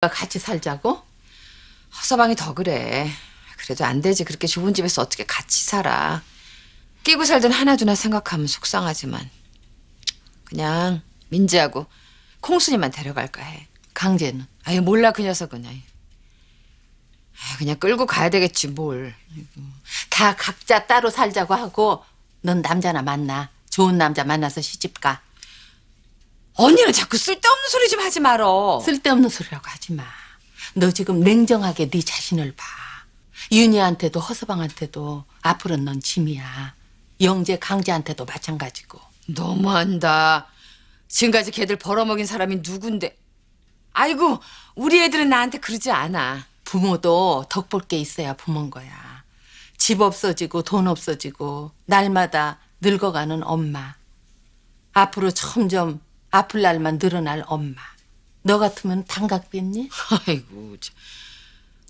같이 살자고? 허서방이 더 그래. 그래도 안 되지. 그렇게 좋은 집에서 어떻게 같이 살아. 끼고 살던 하나두나 생각하면 속상하지만 그냥 민지하고 콩순이만 데려갈까 해. 강제는? 아유 몰라 그 녀석은. 아유. 그냥 끌고 가야 되겠지 뭘. 다 각자 따로 살자고 하고 넌 남자나 만나. 좋은 남자 만나서 시집 가. 언니는 자꾸 쓸데없는 소리 좀 하지 말어. 쓸데없는 소리라고 하지 마. 너 지금 냉정하게 네 자신을 봐. 윤희한테도 허서방한테도 앞으로는 넌 짐이야. 영재 강재한테도 마찬가지고. 너무한다. 지금까지 걔들 벌어먹인 사람이 누군데. 아이고 우리 애들은 나한테 그러지 않아. 부모도 덕 볼 게 있어야 부모인 거야. 집 없어지고 돈 없어지고 날마다 늙어가는 엄마. 앞으로 점점 아플 날만 늘어날 엄마. 너 같으면 단각겠니? 아이고, 참.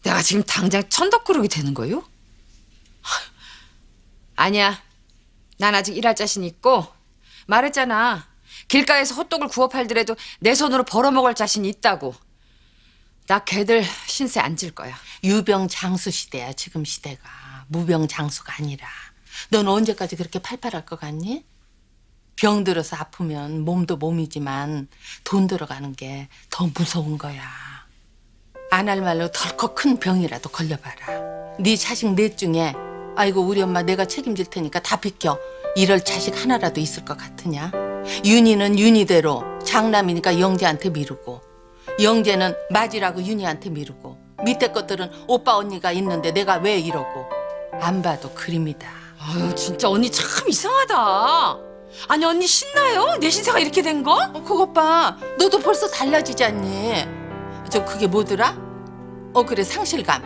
내가 지금 당장 천덕꾸러기 되는 거요? 아니야. 난 아직 일할 자신 있고 말했잖아. 길가에서 헛독을 구워 팔더라도 내 손으로 벌어먹을 자신 있다고. 나 걔들 신세 안 질 거야. 유병 장수 시대야 지금 시대가 무병 장수가 아니라 넌 언제까지 그렇게 팔팔할 것 같니? 병 들어서 아프면 몸도 몸이지만 돈 들어가는 게 더 무서운 거야. 안 할 말로 덜컥 큰 병이라도 걸려봐라. 네 자식 넷 중에 아이고 우리 엄마 내가 책임질 테니까 다 비켜 이럴 자식 하나라도 있을 것 같으냐? 윤희는 윤희대로 장남이니까 영재한테 미루고 영재는 맞이라고 윤희한테 미루고 밑에 것들은 오빠 언니가 있는데 내가 왜 이러고 안 봐도 그림이다. 아유, 진짜 언니 참 이상하다. 아니, 언니 신나요? 내 신세가 이렇게 된 거? 어, 그것 봐. 너도 벌써 달라지지 않니? 저 그게 뭐더라? 어 그래 상실감.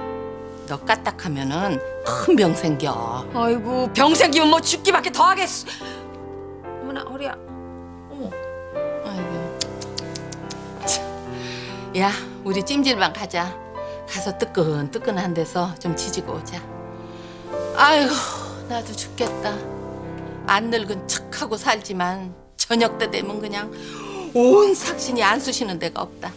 너 까딱하면은 큰 병 생겨. 아이고, 병 생기면 뭐 죽기밖에 더 하겠어. 어머나, 허리야. 아이고. 참. 야, 우리 찜질방 가자. 가서 뜨끈 뜨끈한 데서 좀 지지고 오자. 아이고, 나도 죽겠다. 안 늙은 척 하고 살지만 저녁 때 되면 그냥 온 삭신이 안 쑤시는 데가 없다.